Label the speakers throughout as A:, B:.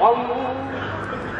A: Allah.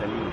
A: سليم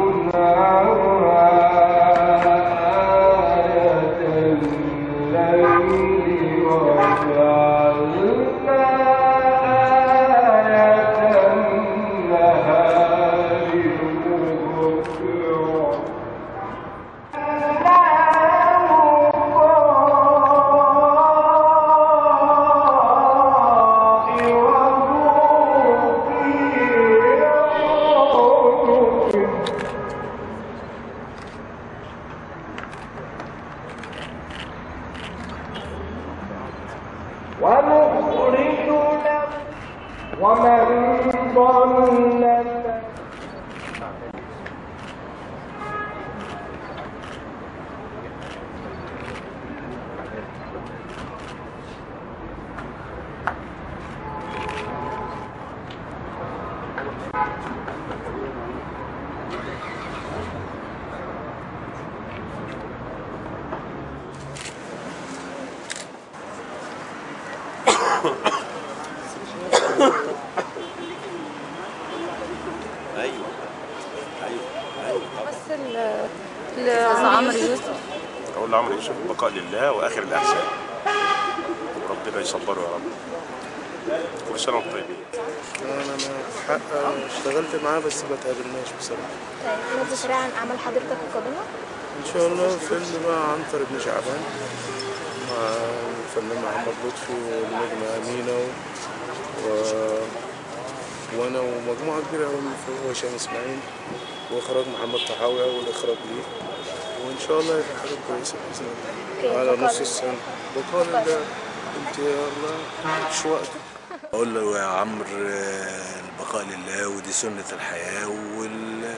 A: ومخرج لهم وما أيوه. أيوه.
B: أيوه بس لعمرو يوسف.
A: أقول لعمرو يوسف البقاء لله وآخر الاحسان وربنا يصبره يا رب. كل سنه وأنتم طيبين.
C: أنا ما اشتغلت معاه بس ما تقابلناش بصراحة.
B: نبذة سريعة عن أعمال حضرتك القادمة
C: إن شاء الله فيلم بقى عنتر بن شعبان. مع الفنان محمد لطفي والنجمة أمينة و... و... وأنا ومجموعة كبيرة أوي من فوق هشام إسماعيل وإخراج محمد طحاوي أول إخراج ليه. وإن شاء الله يبقى حاجة كويسة بإذن الله. على نص السنة. بقال الله أنت يا الله مش وقت
D: أقول له يا عمرو البقاء لله ودي سنة الحياة وال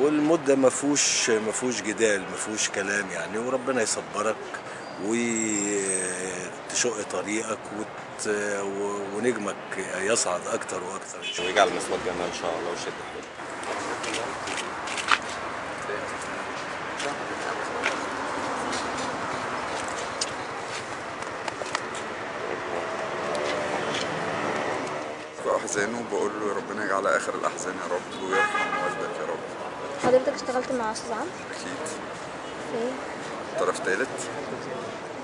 D: والمدة ما فيهوش ما فيهوش جدال ما فيهوش كلام يعني وربنا يصبرك. وتشق طريقك وت... و- ونجمك يصعد أكتر وأكتر. ان شاء الله
E: ويجعل مسواد جنة إن شاء الله وشد حيلك
F: أحزانه وبقول له ربنا يجعل آخر الأحزان يا رب ويرحم والدك يا رب.
B: حضرتك اشتغلت مع أستاذ عمرو؟
F: أكيد.
B: في
F: طرف تالت؟ آه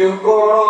G: اقرأ كتابك